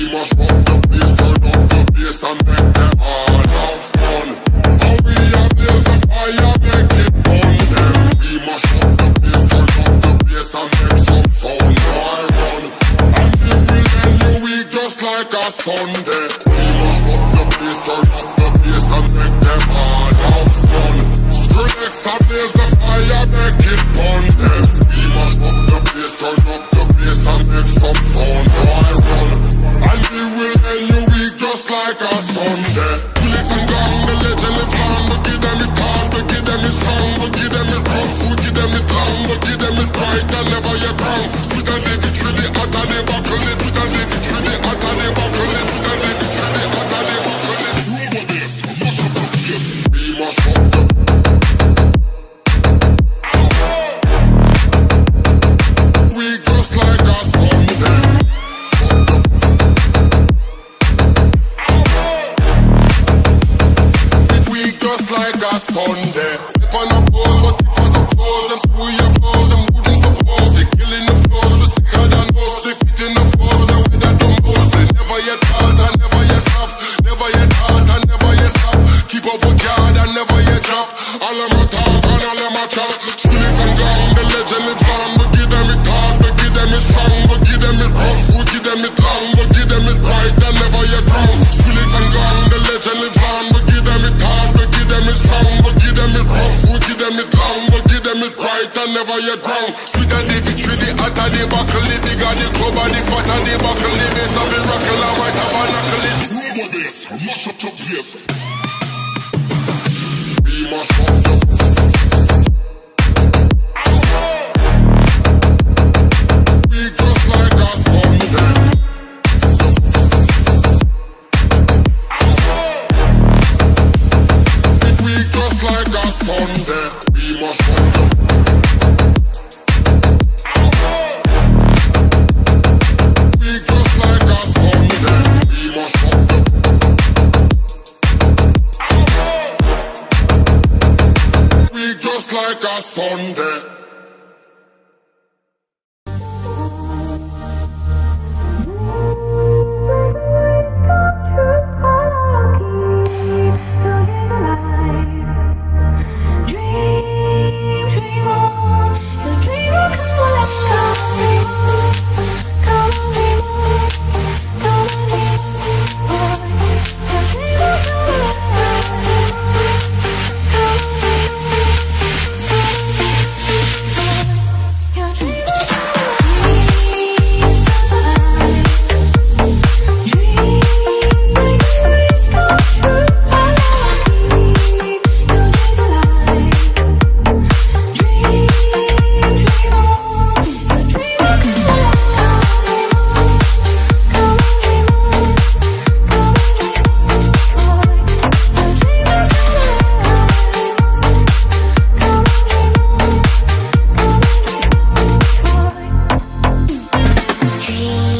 We must rock the place, turn up the bass and make them we the fire, make it burn. We must rock the place, turn up the bass and make some. I and just like a Sunday. We must the place, turn up the bass and make them all have fun. Skrillex I blaze the fire, make it burn. We must like a Sunday. and never yet ground. Sweet and the victory, the hot and the buckle, the big and the club and the fat and the buckle, the bass of the rockle and white of a knuckle. Whoever this, mash up your face. We mash up. like a Sunday. dream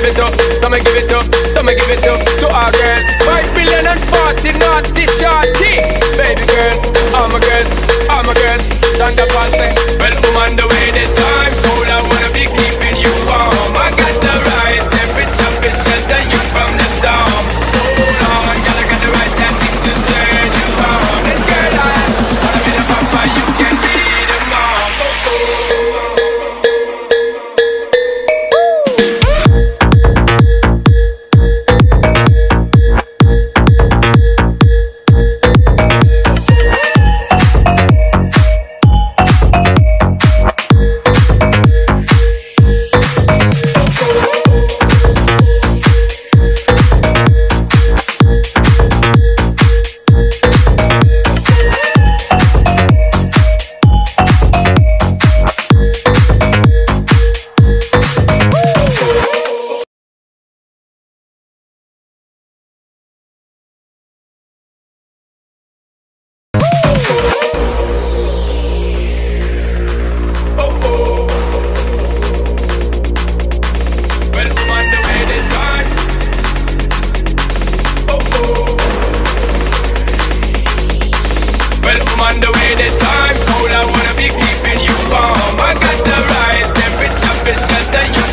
give it up, some give it up, some give it up to our girls. Five million and forty naughty shorty, baby girl, I'm a girl, I'm a girl. Thunder past me, well woman the way they talk.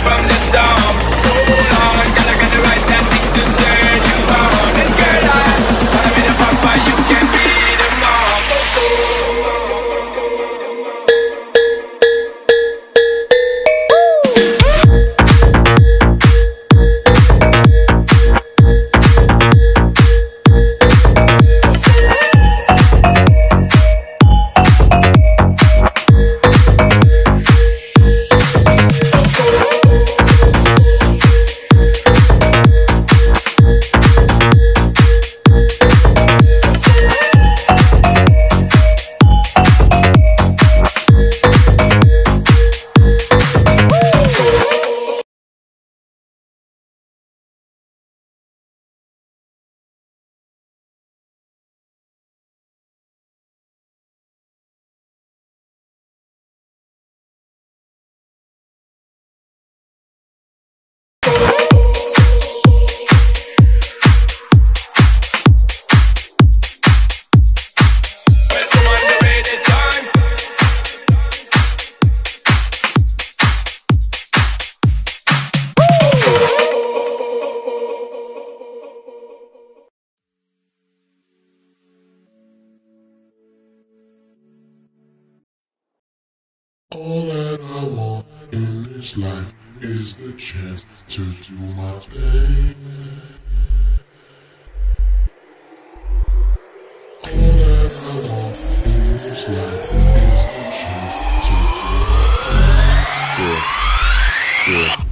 from the All that I want in this life is the chance to do my thing. All that I want in this life is the chance to do my thing. Yeah. Yeah.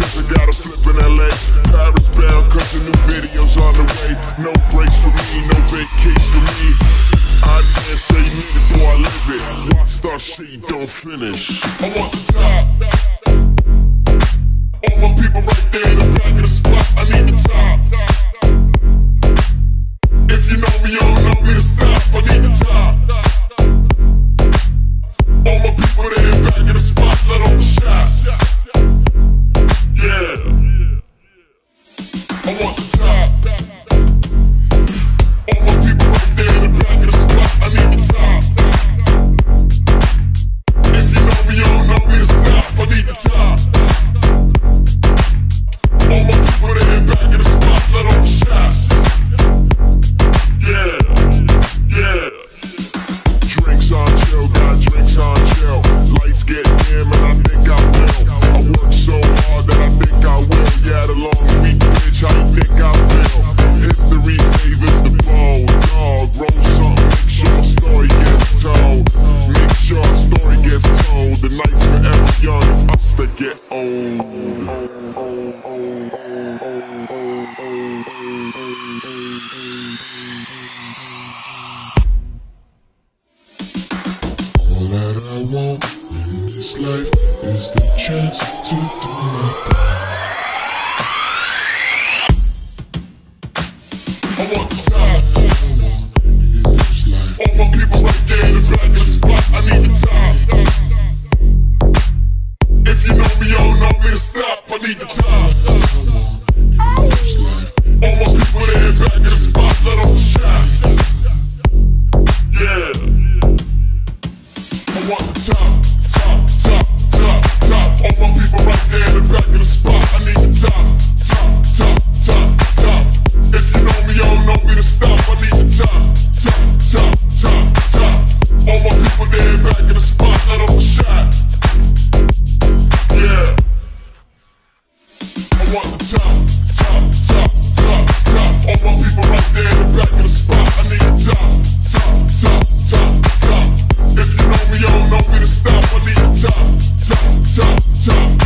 cause I gotta flip in LA. Paris bound, cause the new video's on the way. No breaks for me, no vacays for me. I dare say, need it, boy, I live it. Why start shit, don't finish. up. Yeah. top, top, top, top, top. All my people right there in the back of the spot. I need a top, top, top, top, top. If you know me, you don't know me to stop. I need a top, top, top, top.